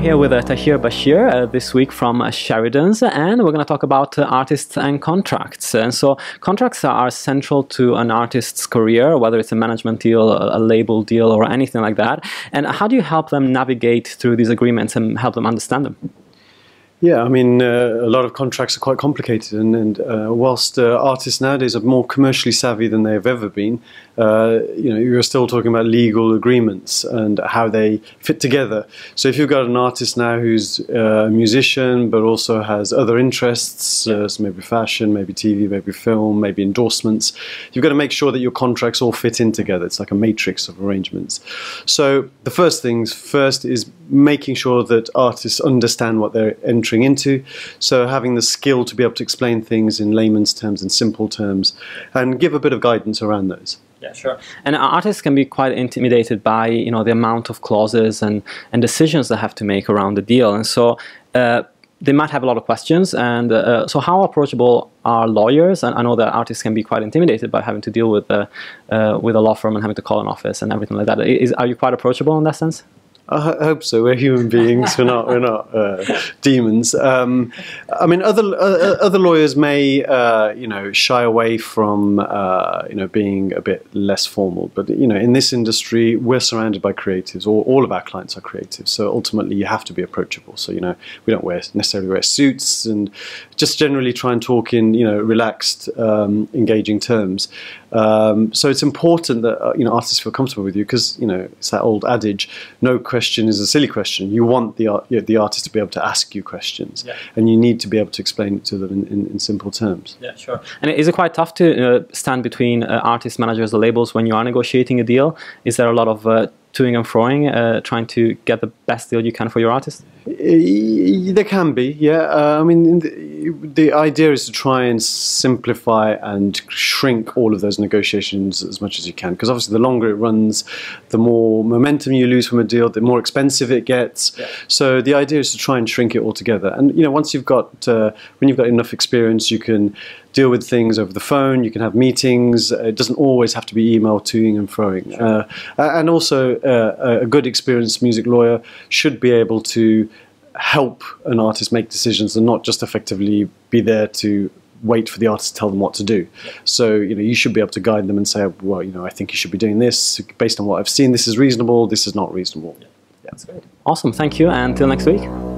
here with uh, Tahir Basheer uh, this week from uh, Sheridans, and we're going to talk about uh, artists and contracts. And so, contracts are central to an artist's career, whether it's a management deal, a, a label deal, or anything like that. And how do you help them navigate through these agreements and help them understand them? Yeah, I mean, uh, a lot of contracts are quite complicated, and, and uh, whilst uh, artists nowadays are more commercially savvy than they've ever been, uh, you know, you're still talking about legal agreements and how they fit together. So if you've got an artist now who's uh, a musician but also has other interests, uh, so maybe fashion, maybe TV, maybe film, maybe endorsements, you've got to make sure that your contracts all fit in together. It's like a matrix of arrangements. So the first things first is making sure that artists understand what they're entering into. So having the skill to be able to explain things in layman's terms and simple terms and give a bit of guidance around those. Yeah, sure. And artists can be quite intimidated by you know the amount of clauses and and decisions they have to make around the deal, and so. Uh, they might have a lot of questions, and uh, so how approachable are lawyers? And I know that artists can be quite intimidated by having to deal with uh, uh with a law firm and having to call an office and everything like that. Is, are you quite approachable in that sense? I hope so. We're human beings. We're not. We're not uh, demons. Um, I mean, other uh, other lawyers may, uh, you know, shy away from, uh, you know, being a bit less formal. But you know, in this industry, we're surrounded by creatives. All, all of our clients are creatives. So ultimately, you have to be approachable. So you know, we don't wear necessarily wear suits, and just generally try and talk in, you know, relaxed, um, engaging terms. Um, so it's important that uh, you know artists feel comfortable with you because you know it's that old adage: no question is a silly question. You want the art, you know, the artist to be able to ask you questions, yeah. and you need to be able to explain it to them in, in, in simple terms. Yeah, sure. And is it quite tough to uh, stand between uh, artists, managers, or labels when you are negotiating a deal? Is there a lot of uh, toing and froing, uh, trying to get the best deal you can for your artist? There can be, yeah. Uh, I mean, the, idea is to try and simplify and shrink all of those negotiations as much as you can, because obviously the longer it runs, the more momentum you lose from a deal, the more expensive it gets. Yeah. So the idea is to try and shrink it all together. And you know, once you've got uh, when you've got enough experience, you can deal with things over the phone. You can have meetings. It doesn't always have to be email toing and froing. Sure. Uh, and also, uh, a good experienced music lawyer should be able to help an artist make decisions and not just effectively be there to wait for the artist to tell them what to do. So, you know, you should be able to guide them and say, well, you know, I think you should be doing this based on what I've seen. This is reasonable. This is not reasonable. Yeah. That's great. Awesome. Thank you. And until next week.